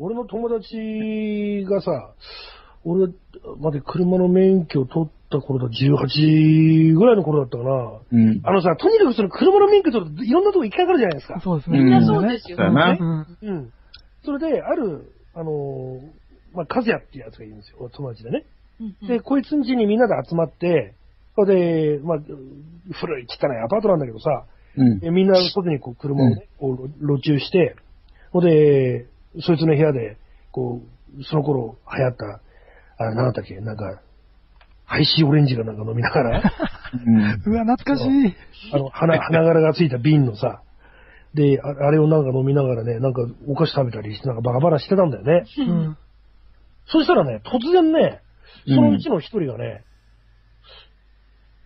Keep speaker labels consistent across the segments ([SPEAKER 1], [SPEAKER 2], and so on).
[SPEAKER 1] 俺の友達がさ、俺、まで車の免許を取った頃だ、18ぐらいの頃だったかな。
[SPEAKER 2] うん。
[SPEAKER 1] あのさ、とにかくその車の免許取るといろんなとこ行きたがるじゃないですか。
[SPEAKER 3] そうですね。
[SPEAKER 2] みんな
[SPEAKER 4] そうですよ
[SPEAKER 2] そう
[SPEAKER 3] ん。
[SPEAKER 1] うん。それで、ある、あのーまあ、和也っていうやつがいるんですよ、友達でね。で、こいつん家にみんなで集まって、それで、まあ、古い汚いアパートなんだけどさ、
[SPEAKER 2] うん。
[SPEAKER 1] えみんな外にこう車をね、こう路中して、ほんで、そいつの部屋で、こう、その頃流行った、あれ、なんだったっけ、なんか、ハイシーオレンジがなんか飲みながら、
[SPEAKER 2] うん。
[SPEAKER 3] うわ、懐かしい。
[SPEAKER 1] あの、花、花柄がついた瓶のさ、で、ああれをなんか飲みながらね、なんかお菓子食べたりして、なんかバカバカしてたんだよね。
[SPEAKER 3] うん。
[SPEAKER 1] そしたらね、突然ね、そのうちの一人がね、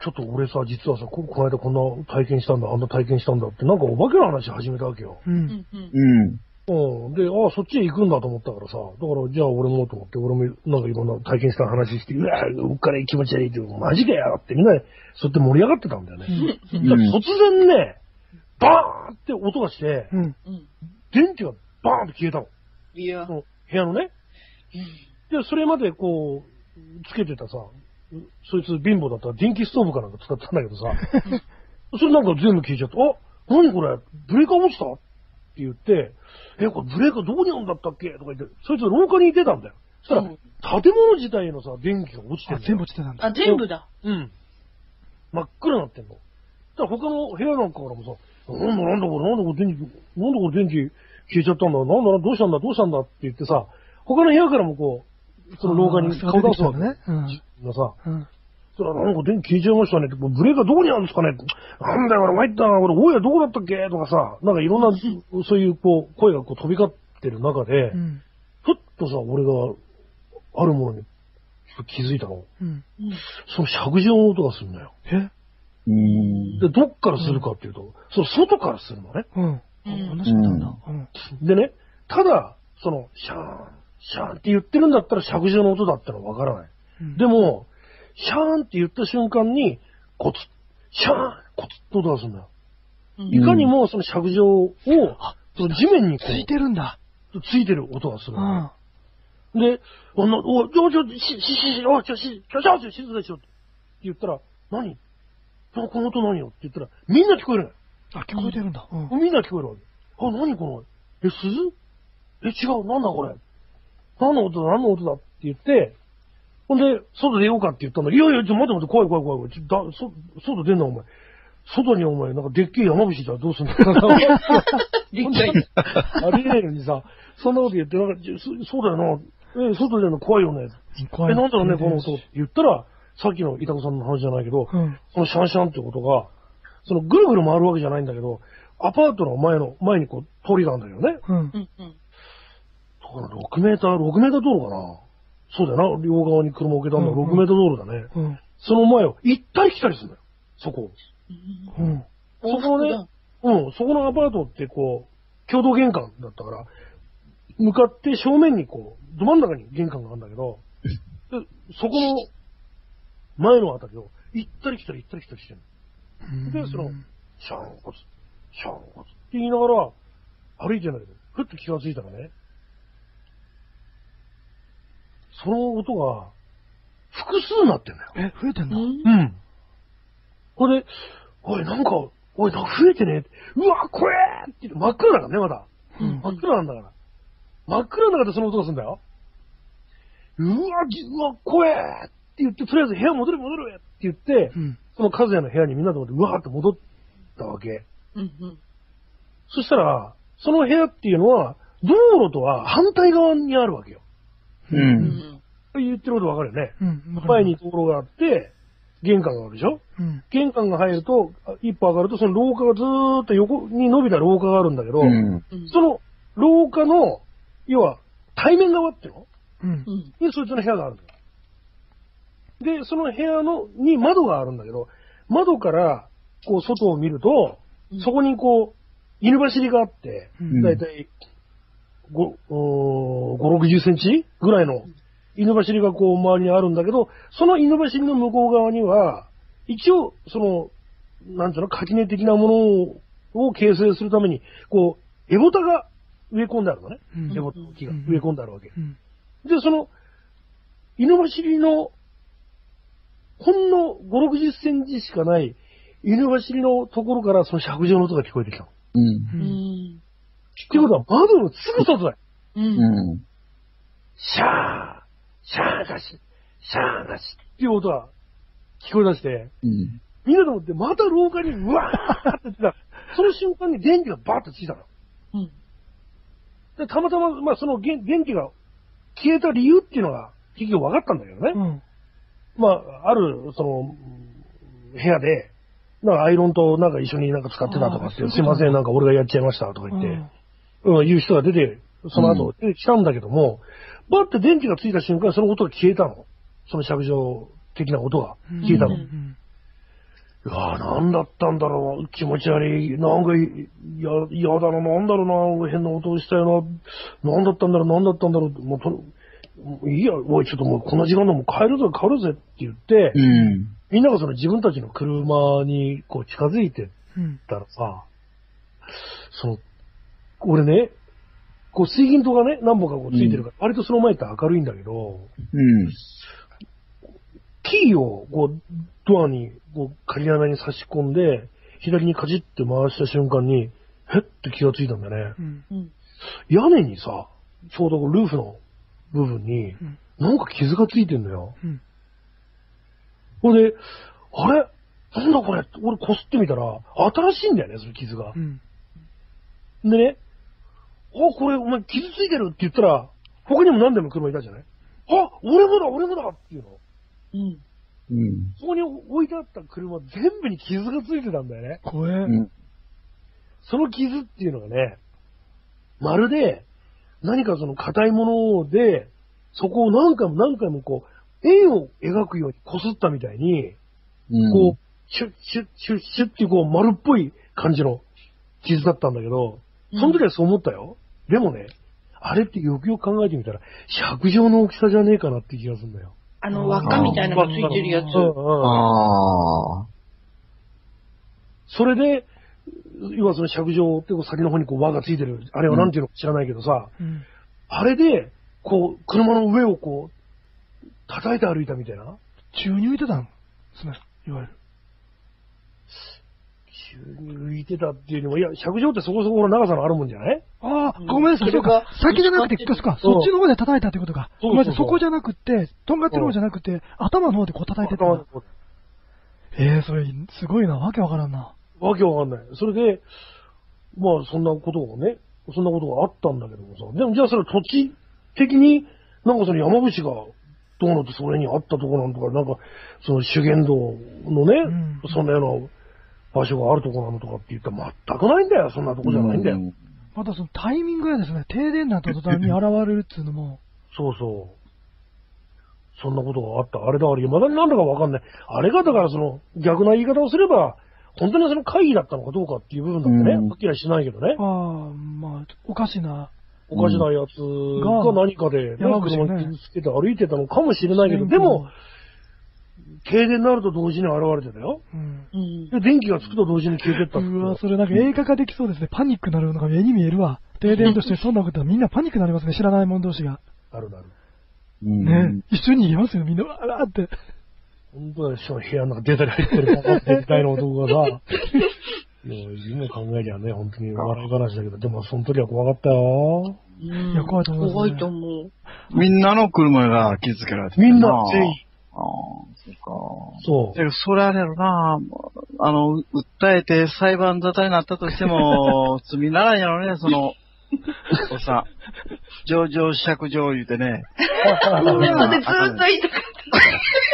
[SPEAKER 1] ちょっと俺さ、実はさ、ここの間こんな体験したんだ、あんな体験したんだって、なんかお化けの話始めたわけよ。
[SPEAKER 3] う。
[SPEAKER 4] うんんうん
[SPEAKER 2] うん。
[SPEAKER 1] うん。で、ああ、そっちへ行くんだと思ったからさ、だから、じゃあ俺もと思って、俺もなんかいろんな体験した話して、うわうっかり気持ち悪いって、マジかよってみんなで、そうやって盛り上がってたんだよね。突然ね、バーンって音がして、
[SPEAKER 3] うん。
[SPEAKER 4] うん
[SPEAKER 1] 電気がバーンって消えたの。
[SPEAKER 4] いや
[SPEAKER 1] 部屋のね。で、それまでこう、つけてたさ、そいつ貧乏だったら電気ストーブかなんか使ってたんだけどさ、それなんか全部消えちゃって、あ、何これブレーカー落ちたって言って、え、これブレーカーどこにあるんだったっけ？とか言って、そいつ廊下にいてたんだよ。そしたら、建物自体のさ、電気が落ちて
[SPEAKER 3] あ
[SPEAKER 1] る、
[SPEAKER 3] 全部落ちてたんだ。
[SPEAKER 4] あ、全部だ。
[SPEAKER 1] うん。真っ暗になってんの。だから他の部屋なんかからもさ、なんだなんだこれ、なんだこれ電気、なんだこれ電気消えちゃったんだ、なんだどうしたんだ、どうしたんだって言ってさ、他の部屋からもこう、その廊下に顔出すわけ
[SPEAKER 3] ね。うん。
[SPEAKER 1] がさ、
[SPEAKER 3] うん。
[SPEAKER 1] そらなんか電気消えちゃいましたねって、もうブレーカーどこにあるんですかねなんだよ、俺参ったな、俺、大家どこだったっけ？とかさ、なんかいろんな、そういうこう、声がこう飛び交ってる中で、
[SPEAKER 3] うん。
[SPEAKER 1] ふっとさ、俺が、あるものに気づいたの。
[SPEAKER 3] うん。
[SPEAKER 1] その尺状の音がするんだよ。
[SPEAKER 3] え？
[SPEAKER 2] うん。
[SPEAKER 1] で、どっからするかっていうと、その外からするのね。
[SPEAKER 3] うん。
[SPEAKER 4] うん
[SPEAKER 3] あ話してたんだ。うん。
[SPEAKER 1] でね、ただ、その、シャーン、シャーンって言ってるんだったら尺状の音だったのわからない。
[SPEAKER 3] うん
[SPEAKER 1] でも、シャーンって言った瞬間に、コツッ、シャーン、コツッと音がするんだよ。
[SPEAKER 4] うん
[SPEAKER 1] いかにもその尺状を、その地面にこ
[SPEAKER 3] ついてるんだ。
[SPEAKER 1] う、ついてる音がする
[SPEAKER 3] う
[SPEAKER 1] の
[SPEAKER 3] ん。
[SPEAKER 1] ね。で、あの、お、ちょ、ちょ、し、し、し、し、お、ちょ、し、ちょ、ちょ、ちょ、静かにしろって言ったら、何？ここの音何よって言ったら、みんな聞こえる。
[SPEAKER 3] あ、聞こえてるんだ。うん。
[SPEAKER 1] みんな聞こえるわけ。あ、何この、え、鈴？え、違う、なんだこれ？何の音だ、何の音だ？って言って、ほんで、外出ようかって言ったんだ。いやいや、ちょ、待って待って、怖い怖い怖い。ちょだ、そ、外出んな、お前。外にお前、なんかでっけえ山伏いたらどうすんだ。ありえないのにさ、そんなこと言って、なんか、そそうだよな。え、外出るの怖いよね。
[SPEAKER 3] 怖い
[SPEAKER 1] え、なんだろうね、この音って言ったら、さっきの板子さんの話じゃないけど、
[SPEAKER 3] うん。
[SPEAKER 1] そのシャンシャンってことが、そのぐるぐる回るわけじゃないんだけど、アパートの前の、前にこう、通りがあるんだけどね。
[SPEAKER 3] うん。
[SPEAKER 1] だから6メーター、6メーター道路かな。そうだよな。両側に車置けたんだ。
[SPEAKER 3] うんうん
[SPEAKER 1] 6メーター道路だね。
[SPEAKER 3] うん。
[SPEAKER 1] その前を行ったり来たりするんだよ。そこを。
[SPEAKER 3] うん。
[SPEAKER 1] そこのね、うん、そこのアパートってこう、共同玄関だったから、向かって正面にこう、ど真ん中に玄関があるんだけど、でそこの前のあたりを行ったり来たり行ったり来たりしてるで、その、シャンコツ、シャンコツって言いながら歩いてんだけど、ふっと気がついたらね、その音が複数になってんだよ。
[SPEAKER 3] え、増えてんだ。
[SPEAKER 4] うん
[SPEAKER 1] うん。これで、おい、なんか、おい、なんか増えてねうわ、怖えって言って真っ暗だからね、まだ。
[SPEAKER 3] うん
[SPEAKER 1] 真っ暗なんだから。真っ暗な中でその音がするんだよ。うわ、じうわ、怖えって言って、とりあえず部屋戻れ戻れって言って、
[SPEAKER 3] うん。
[SPEAKER 1] その和也の部屋にみんなで戻って、うわーって戻ったわけ。
[SPEAKER 4] うんうん。
[SPEAKER 1] そしたら、その部屋っていうのは、道路とは反対側にあるわけよ。
[SPEAKER 2] う。
[SPEAKER 4] うんん
[SPEAKER 1] 言ってることわかるよね。
[SPEAKER 3] うん。
[SPEAKER 1] 前に。道路があって、玄関があるでしょ？
[SPEAKER 3] うん。
[SPEAKER 1] 玄関が入ると、あ一歩上がると、その廊下がずーっと横に伸びた廊下があるんだけど、
[SPEAKER 2] うん。
[SPEAKER 4] うん。
[SPEAKER 1] その廊下の、要は、対面側っていうの？
[SPEAKER 3] うん
[SPEAKER 4] う。ん。
[SPEAKER 1] にそいつの部屋があるんだよ。で、その部屋の、に窓があるんだけど、窓から、こう、外を見ると、
[SPEAKER 4] うん
[SPEAKER 1] そこにこう、犬走りがあって、
[SPEAKER 3] うん
[SPEAKER 1] だいたい、5、5、60センチぐらいの犬走りがこう周りにあるんだけど、その犬走りの向こう側には、一応、その、なんていうの、垣根的なものを形成するために、こう、エボタが植え込んであるのね。
[SPEAKER 3] うん
[SPEAKER 1] 根元の木が
[SPEAKER 3] うん
[SPEAKER 1] 植え込んであるわけ。
[SPEAKER 3] うん。
[SPEAKER 1] で、その、犬走りの、ほんの5、60センチしかない犬走りのところからその尺状の音が聞こえてきたの。っ
[SPEAKER 2] うん。
[SPEAKER 3] う。
[SPEAKER 4] うんん。
[SPEAKER 1] ていうことは窓のすぐ外だよ。
[SPEAKER 4] うん。
[SPEAKER 2] うん。
[SPEAKER 1] シャー、シャーガシ、シャーガシっていう音が聞こえ出して、
[SPEAKER 2] うん。
[SPEAKER 1] みんなでもってまた廊下にうわーって言ってた。その瞬間に電気がバーッとついたの。
[SPEAKER 4] うん。
[SPEAKER 1] で、たまたま、まあそのげ電気が消えた理由っていうのが結局分かったんだけどね。
[SPEAKER 3] うん。
[SPEAKER 1] まあ、ある、その、うん部屋で、なんかアイロンとなんか一緒になんか使ってたとかってすいません、なんか俺がやっちゃいましたとか言って、うん、言う人が出て、その後出てきたんだけども、バッて電気がついた瞬間その音が消えたの。その尺状的な音が
[SPEAKER 3] うん。
[SPEAKER 1] 消えたの。い
[SPEAKER 3] うん。
[SPEAKER 1] やー、なんだったんだろう、気持ち悪い、なんかい、や、嫌だな、なんだろうな、変な音したよな、なんだったんだろう、なんだったんだろう、もうと、いいや、おい、ちょっともうこんな時間だ、もう帰るぞ、帰るぜって言って、
[SPEAKER 2] うん。
[SPEAKER 1] みんながその自分たちの車にこう近づいてっ
[SPEAKER 3] うん。
[SPEAKER 1] たらさ、その、俺ね、こう水銀灯がね、何本かこうついてるから、割とその前って明るいんだけど、
[SPEAKER 2] うん。
[SPEAKER 1] キーをこう、ドアに、こう、鍵穴に差し込んで、左にカチッて回した瞬間に、へって気がついたんだね。
[SPEAKER 3] うん。
[SPEAKER 4] うん。
[SPEAKER 1] 屋根にさ、ちょうどこうルーフの部分に、
[SPEAKER 3] うん。
[SPEAKER 1] なんか傷がついてんのよ。
[SPEAKER 3] うん。
[SPEAKER 1] ほんで、あれ？なんだこれ？俺こすってみたら、新しいんだよね、その傷が
[SPEAKER 3] う。ん。
[SPEAKER 1] でね、あ、これ、お前傷ついてるって言ったら、他にも何でも車いたじゃないあ、俺もだ、俺もだっていうの。
[SPEAKER 4] うん。
[SPEAKER 2] うん。
[SPEAKER 1] そこに置いてあった車全部に傷がついてたんだよね。
[SPEAKER 3] 怖え。
[SPEAKER 2] うん。
[SPEAKER 1] その傷っていうのがね、まるで何かその硬いもので、そこを何回も何回もこう、円を描くように擦ったみたいに、
[SPEAKER 2] うん。
[SPEAKER 1] こう、シュッシュッシュッシュッっていうこう丸っぽい感じの傷だったんだけど、その時はそう思ったよ。でもね、あれってよくよく考えてみたら、尺状の大きさじゃねえかなって気がするんだよ。
[SPEAKER 4] あの、輪っかみたいなのがついてるやつ。
[SPEAKER 2] ああ。
[SPEAKER 1] それで、要はその尺状ってこう先の方にこう輪がついてる、あれはなんていうのか知らないけどさ、
[SPEAKER 3] うん。
[SPEAKER 1] あれで、こう、車の上をこう、叩いて歩いたみたいな。
[SPEAKER 3] 宙に浮いてたんすね。いわゆる。
[SPEAKER 1] 急にてたっていうのも、いや、尺状ってそこそこの長さのあるもんじゃない？
[SPEAKER 3] ああ、
[SPEAKER 4] うん
[SPEAKER 3] ごめんなさい、そうか。先じゃなくて、そうか、
[SPEAKER 1] そ
[SPEAKER 3] っちの方で叩いたってことか。ごめんなさい、そこじゃなくて、とんがってる方じゃなくて、頭の方でこう叩いてた。ええそれ、すごいな、わけわからんな。
[SPEAKER 1] わけわかんない。それで、まあ、そんなことがね、そんなことがあったんだけどもさ。でも、じゃあそれ土地的に、なんかその山伏が、どうのってそれにあったとこなんとか、なんか、その修験道のね、
[SPEAKER 3] うん
[SPEAKER 1] そんなような場所があるとこなのとかって言ったら全くないんだよ。そんなとこじゃないんだよ。
[SPEAKER 2] うん
[SPEAKER 3] またそのタイミングがですね、停電になった途端に現れるっていうのも、
[SPEAKER 1] そうそう。そんなことがあった。あれだから、未だになんだかわかんない。あれがだからその、逆な言い方をすれば、本当にその会議だったのかどうかっていう部分だってね、
[SPEAKER 2] うん
[SPEAKER 1] はっきりはしないけどね。
[SPEAKER 3] ああ、まあ、おかしな。
[SPEAKER 1] おかしなやつが何かで、ね車に傷つけて歩いてたのかもしれないけど、でも、、停電になると同時に現れてたよ。
[SPEAKER 3] うん。
[SPEAKER 4] うん。
[SPEAKER 1] で、電気がつくと同時に消えてったって
[SPEAKER 3] うわ、それなんか映画化できそうですね。パニックになるのが目に見えるわ。停電としてそんなことはみんなパニックになりますね、知らない者同士が。
[SPEAKER 1] あるなる。
[SPEAKER 2] うん
[SPEAKER 3] ね、一緒に逃げますよ、みんな。わーって。
[SPEAKER 1] 本当だよ、しかも部屋の中出たり入ってるかかってみたいな男がさ。いや、今考えりゃね、本当に笑い話だけど、でもその時は怖かったよ。
[SPEAKER 4] うん
[SPEAKER 3] いや怖いと思いますね
[SPEAKER 4] 怖いと思う。
[SPEAKER 2] みんなの車が傷つけられてる
[SPEAKER 1] みんな、全員。
[SPEAKER 2] そっか。
[SPEAKER 1] そ
[SPEAKER 2] でそれあれやろな、あの、訴えて裁判沙汰になったとしても、罪にならんやろね、その、おさ、上場尺上言うてね。
[SPEAKER 4] それまでずっといたかった。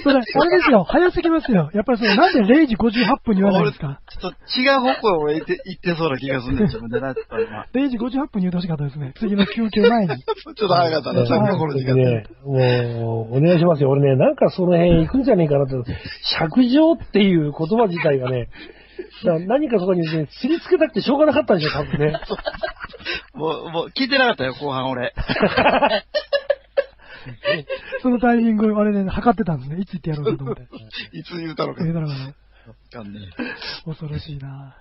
[SPEAKER 3] それ、あれですよ、早すぎますよ。やっぱりそれ、なんで0時58分に言わないんですか？
[SPEAKER 2] ちょっと違う方向へ俺行って行ってそうな気がするんで、自分でなってた今。
[SPEAKER 3] 0時58分に言ってほしかったですね。次の休憩前に。
[SPEAKER 2] ちょっと早かった
[SPEAKER 1] う。
[SPEAKER 2] な、さっきの頃時間。
[SPEAKER 1] ね、もう、お願いしますよ。俺ね、なんかその辺行くんじゃねえかなって、尺状っていう言葉自体がね、だ何かそこにね、すりつけたくてしょうがなかったんでしょ、多分ね。
[SPEAKER 2] もう、もう聞いてなかったよ、後半俺。
[SPEAKER 3] そのタイミング、あれね、測ってたんですね。いつ行ってやろうかと思って。
[SPEAKER 2] いつ言うたのか。
[SPEAKER 3] 言うたのかね。
[SPEAKER 2] わかんねえ。
[SPEAKER 3] 恐ろしいな